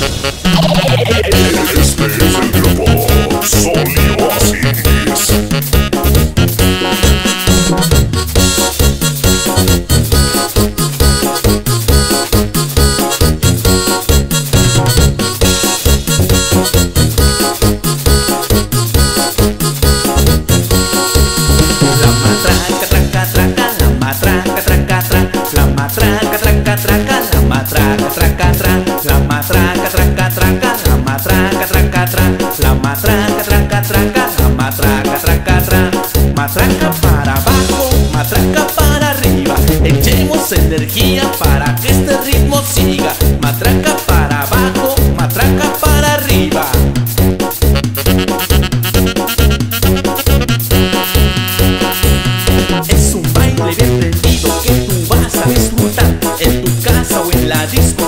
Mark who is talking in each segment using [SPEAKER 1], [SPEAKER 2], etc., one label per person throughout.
[SPEAKER 1] Este es el grupo Sonido Oasis.
[SPEAKER 2] La matraca, traca, traca, la matraca, traca, tra, la matraca, traca, traca, energía para que este ritmo siga, matraca para abajo, matraca para arriba. Es un baile bien prendido que tú vas a disfrutar En tu casa o en la disco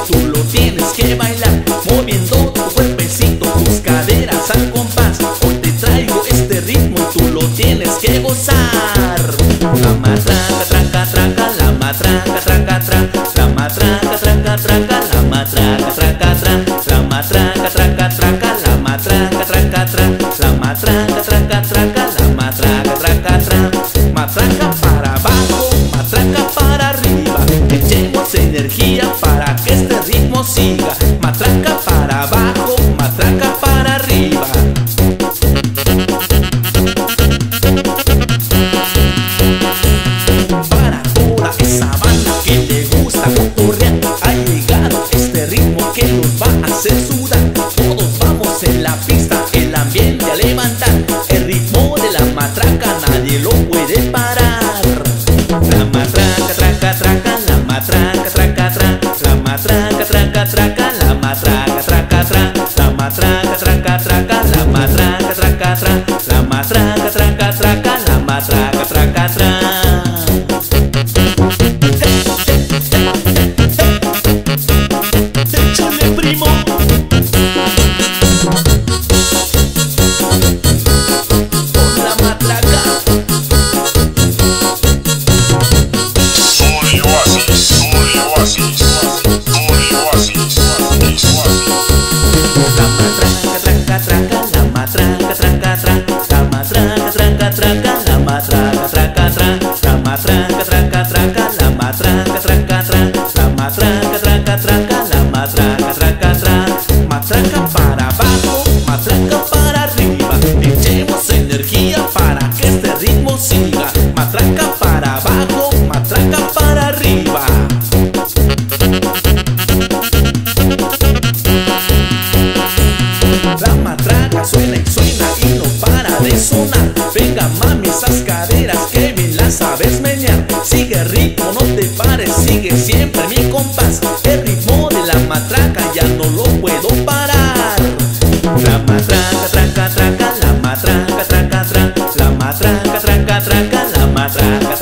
[SPEAKER 2] traca, traca, la matraca, traca, tra La matraca, traca, traca, la matraca, traca, tra La matraca, traca, traca, la matraca, traca, tra. Matraca para abajo, matraca para arriba Echemos energía para que este ritmo siga traka traka lama traka traka tra. Lama traka traka traka lama traka traka tra. Lama traka traka traka tra. Traca, traca, la matraca, traca, tra La matraca, traca, traca, la matraca, traca, tra La matraca, traca, traca, la matraca, traca, tra Matraca para abajo, matraca para arriba. Echemos energía para que este ritmo siga. Matraca para abajo, Matra, Katra, Katra, Katra, Matra,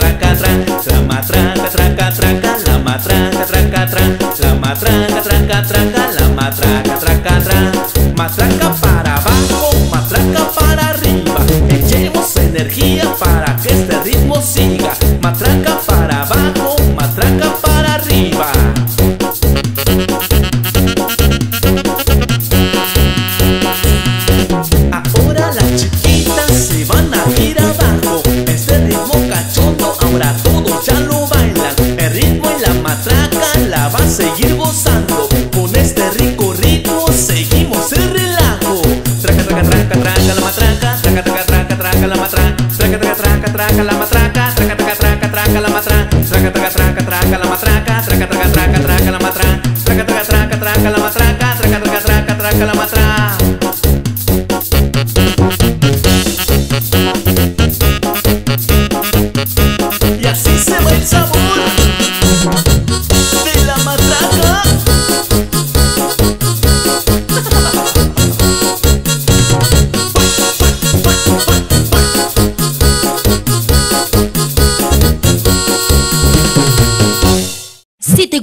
[SPEAKER 2] traca, la matraca Traca, traca, traca, traca la matraca Traca, traca, traca, traca la matraca Traca, traca, traca, traca la matraca Traca, traca, traca, traca la matraca Traca, traca, traca, traca la matraca